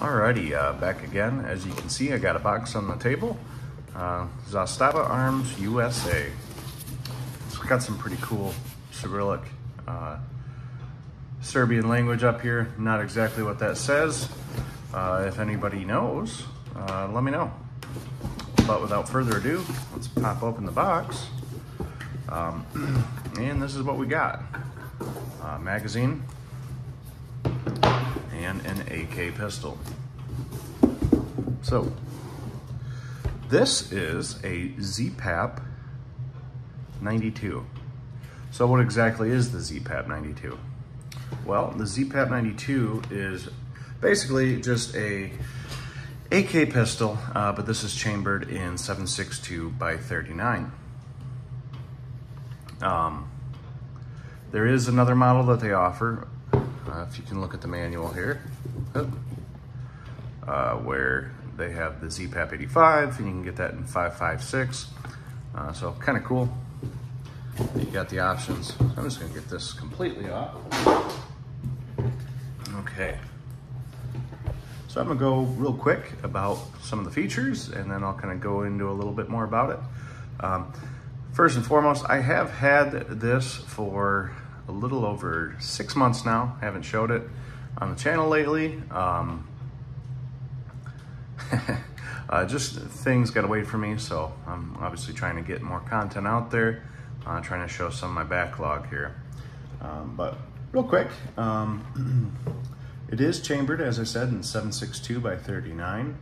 Alrighty, uh, back again. As you can see, I got a box on the table. Uh, Zastava Arms USA. It's got some pretty cool Cyrillic uh, Serbian language up here. Not exactly what that says. Uh, if anybody knows, uh, let me know. But without further ado, let's pop open the box. Um, and this is what we got. Uh, magazine, and an AK pistol. So, this is a ZPAP 92. So what exactly is the ZPAP 92? Well, the ZPAP 92 is basically just a AK pistol, uh, but this is chambered in 7.62 by 39. Um, there is another model that they offer, uh, if you can look at the manual here, uh, where they have the ZPAP 85, and you can get that in 5.56. Uh, so kind of cool. You got the options. I'm just gonna get this completely off. Okay. So I'm gonna go real quick about some of the features and then I'll kind of go into a little bit more about it. Um, first and foremost, I have had this for a little over six months now. I haven't showed it on the channel lately. Um, uh, just things got wait for me, so I'm obviously trying to get more content out there, uh, trying to show some of my backlog here. Um, but real quick, um, it is chambered, as I said, in 762 by 39.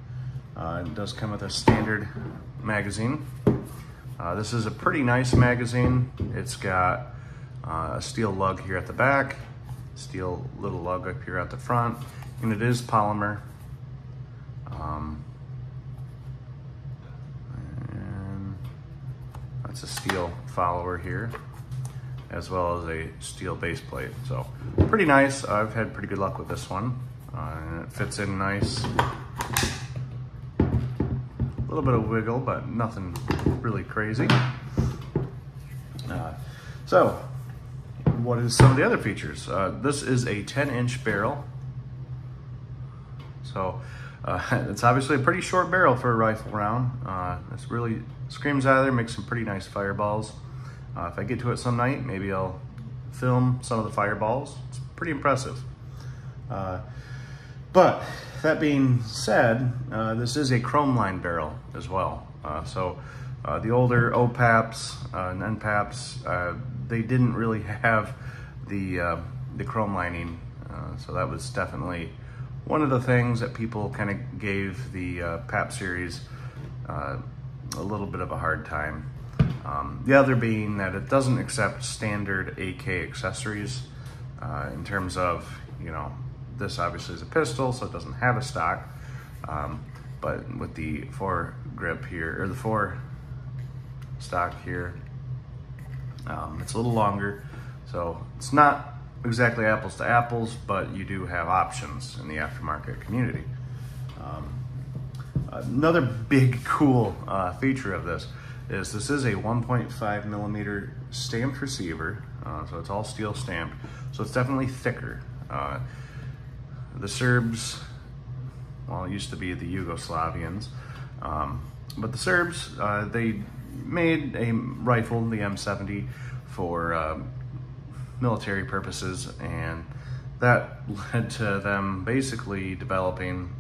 Uh, it does come with a standard magazine. Uh, this is a pretty nice magazine. It's got uh, a steel lug here at the back, steel little lug up here at the front, and it is polymer. Um, and that's a steel follower here, as well as a steel base plate. So pretty nice. I've had pretty good luck with this one. Uh, and it fits in nice. A little bit of wiggle, but nothing really crazy. Uh, so what is some of the other features? Uh, this is a 10 inch barrel. So uh, it's obviously a pretty short barrel for a rifle round. Uh, this really screams out of there, makes some pretty nice fireballs. Uh, if I get to it some night, maybe I'll film some of the fireballs. It's pretty impressive. Uh, but that being said, uh, this is a chrome line barrel as well. so the older OPAPs and NPAPs, they didn't really have the, uh, the chrome lining. Uh, so that was definitely one of the things that people kind of gave the uh, PAP series uh, a little bit of a hard time. Um, the other being that it doesn't accept standard AK accessories uh, in terms of, you know, this obviously is a pistol, so it doesn't have a stock. Um, but with the fore grip here, or the fore stock here, um, it's a little longer, so it's not exactly apples to apples, but you do have options in the aftermarket community. Um, another big cool uh, feature of this is this is a 1.5 millimeter stamped receiver, uh, so it's all steel stamped, so it's definitely thicker. Uh, the Serbs, well, it used to be the Yugoslavians, um, but the Serbs, uh, they made a rifle, the M70, for um, military purposes, and that led to them basically developing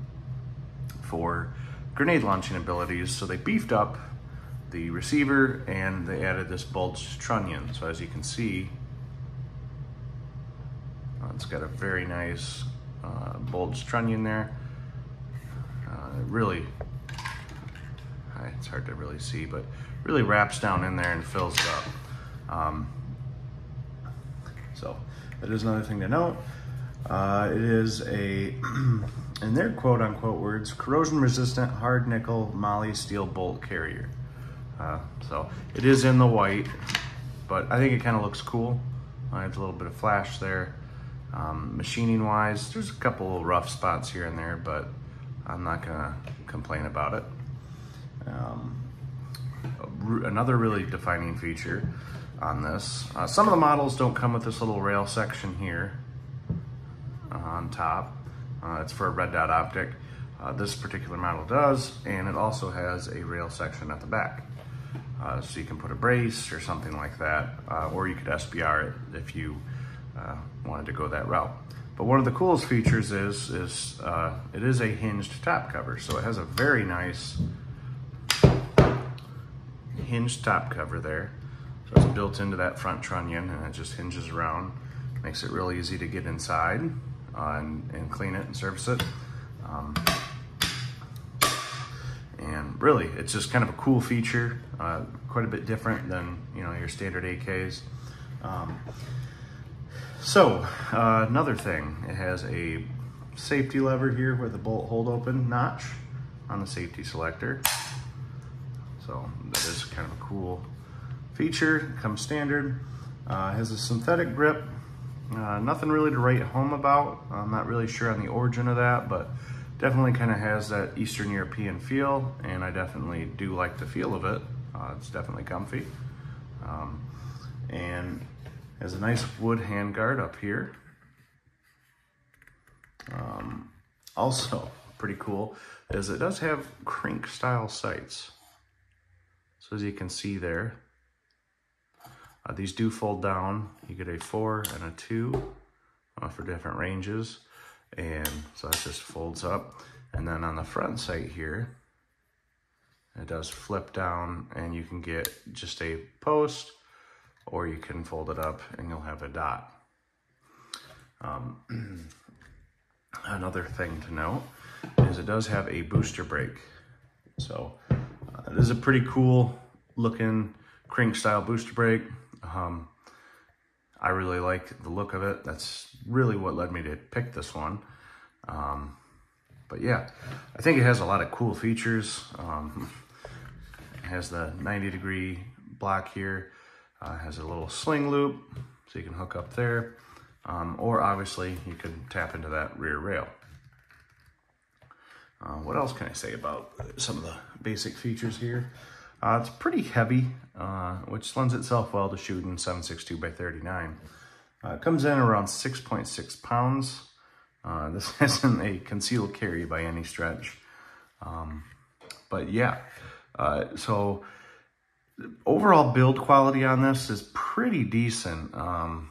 for grenade launching abilities. So they beefed up the receiver and they added this bulged trunnion. So as you can see, uh, it's got a very nice uh, bulged trunnion there. Uh, really it's hard to really see, but really wraps down in there and fills it up. Um, so that is another thing to note. Uh, it is a, in their quote unquote words, corrosion resistant hard nickel moly steel bolt carrier. Uh, so it is in the white, but I think it kind of looks cool. Uh, it's a little bit of flash there. Um, machining wise, there's a couple little rough spots here and there, but I'm not gonna complain about it. Um, another really defining feature on this. Uh, some of the models don't come with this little rail section here uh, on top. Uh, it's for a red dot optic. Uh, this particular model does, and it also has a rail section at the back. Uh, so you can put a brace or something like that, uh, or you could SBR it if you wanted to go that route. But one of the coolest features is, is it is a hinged top cover. So it has a very nice hinged top cover there. So it's built into that front trunnion and it just hinges around. Makes it real easy to get inside uh, and, and, clean it and service it. Um, and really, it's just kind of a cool feature, uh, quite a bit different than you know your standard AKs. Um, so uh, another thing, it has a safety lever here with a bolt hold open notch on the safety selector. So that is kind of a cool feature, comes standard. Uh, has a synthetic grip, uh, nothing really to write home about. I'm not really sure on the origin of that, but definitely kind of has that Eastern European feel, and I definitely do like the feel of it. Uh, it's definitely comfy. Um, and has a nice wood handguard up here. Um, also, pretty cool, is it does have Krink style sights. So as you can see there, uh, these do fold down. You get a four and a two uh, for different ranges. And so that just folds up. And then on the front sight here, it does flip down and you can get just a post or you can fold it up and you'll have a dot. Um, another thing to note is it does have a booster brake. So uh, this is a pretty cool looking Krink style booster brake. Um, I really like the look of it. That's really what led me to pick this one. Um, but yeah, I think it has a lot of cool features. Um, it has the 90 degree block here. Uh, has a little sling loop, so you can hook up there. Um, or obviously, you can tap into that rear rail. Uh, what else can I say about some of the basic features here? Uh, it's pretty heavy, uh, which lends itself well to shooting 7.62 by 39. Uh, comes in around 6.6 .6 pounds. Uh, this isn't a concealed carry by any stretch. Um, but yeah, so overall build quality on this is pretty decent. Um,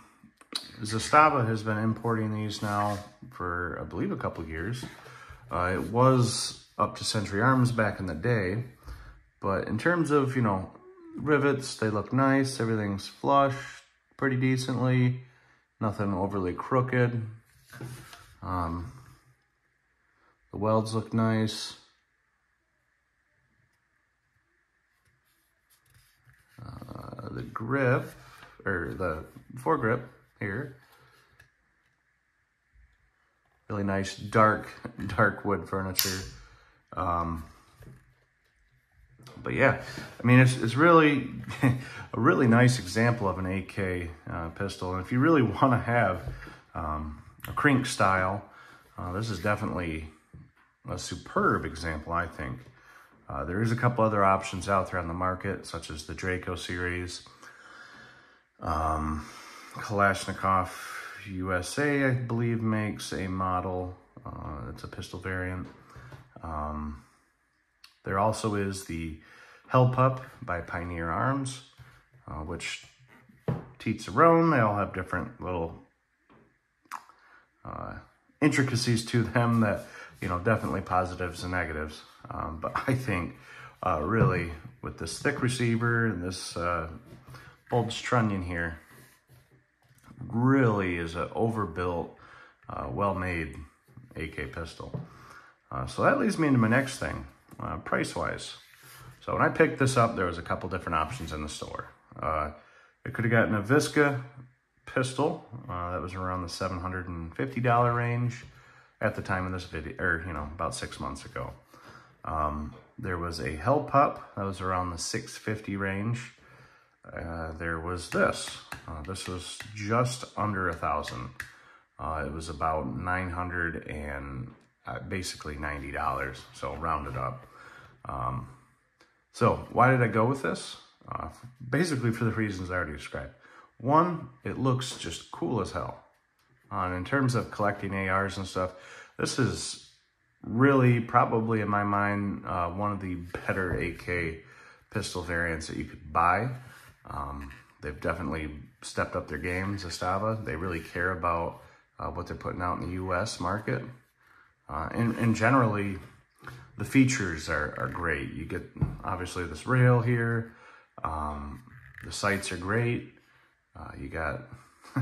Zastava has been importing these now for, I believe, a couple years. Uh, it was up to Century Arms back in the day, but in terms of, you know, rivets, they look nice. Everything's flush pretty decently. Nothing overly crooked. Um, the welds look nice. the grip, or the foregrip here. Really nice dark, dark wood furniture. Um, but yeah, I mean, it's, it's really a really nice example of an AK uh, pistol. And if you really want to have um, a Krink style, uh, this is definitely a superb example, I think. Uh, there is a couple other options out there on the market, such as the Draco series. Um, Kalashnikov USA, I believe, makes a model. Uh, it's a pistol variant. Um, there also is the Hellpup by Pioneer Arms, uh, which teach their own. They all have different little uh, intricacies to them that, you know, definitely positives and negatives. Um, but I think uh, really with this thick receiver and this uh, bulge trunnion here really is an overbuilt, uh, well-made AK pistol. Uh, so that leads me into my next thing, uh, price-wise. So when I picked this up, there was a couple different options in the store. Uh, I could have gotten a Visca pistol that was around the $750 range at the time of this video, or, you know, about six months ago. Um, there was a Hellpup that was around the 650 range. Uh, there was this. Uh, this was just under a thousand. Uh, it was about 900 and uh, basically $90, so rounded up. Um, so why did I go with this? Uh, basically for the reasons I already described. One, it looks just cool as hell. and in terms of collecting ARs and stuff, this is really probably in my mind one of the better AK pistol variants that you could buy. Um, they've definitely stepped up their game, Zastava. They really care about uh, what they're putting out in the U.S. market. Uh, and, and generally, the features are, are great. You get, obviously, this rail here. Um, the sights are great. Uh, you got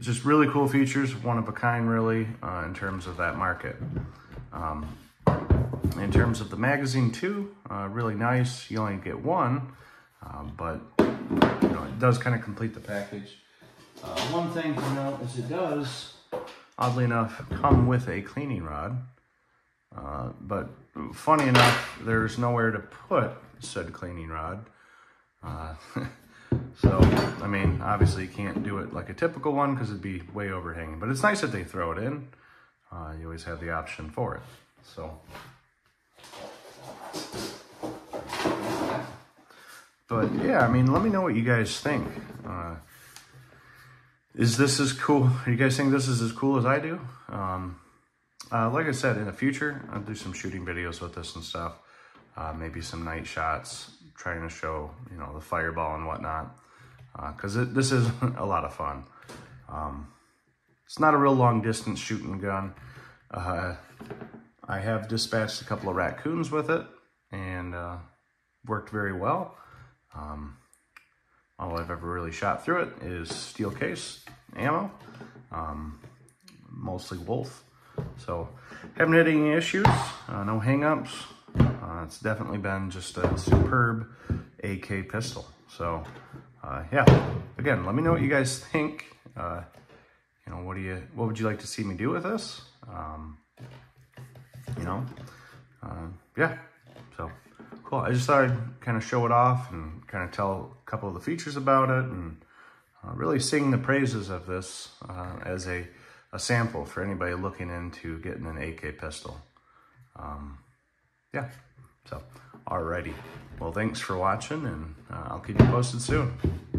just really cool features, one of a kind, really, uh, in terms of that market. Um, in terms of the magazine, too, uh, really nice. You only get one, uh, but you know it does kind of complete the package. Uh, one thing to note is it does, oddly enough, come with a cleaning rod. Uh, but funny enough, there's nowhere to put said cleaning rod. Uh, so, I mean, obviously you can't do it like a typical one because it'd be way overhanging. But it's nice that they throw it in. Uh, you always have the option for it. So, but yeah, I mean, let me know what you guys think. Uh, is this as cool? You guys think this is as cool as I do? Um, uh, like I said, in the future, I'll do some shooting videos with this and stuff. Uh, maybe some night shots, trying to show, you know, the fireball and whatnot. Because uh, this is a lot of fun. Um, it's not a real long distance shooting gun. Uh, I have dispatched a couple of raccoons with it and uh, worked very well. Um, all I've ever really shot through it is steel case ammo, um, mostly Wolf. So haven't had any issues, uh, no hangups. Uh, it's definitely been just a superb AK pistol. So uh, yeah, again, let me know what you guys think. Uh, you know, what do you, what would you like to see me do with this? Um, you know, uh, yeah, so cool. I just thought I'd kind of show it off and kind of tell a couple of the features about it and uh, really sing the praises of this uh, as a, a sample for anybody looking into getting an AK pistol. Um, yeah, so alrighty. Well, thanks for watching and uh, I'll keep you posted soon.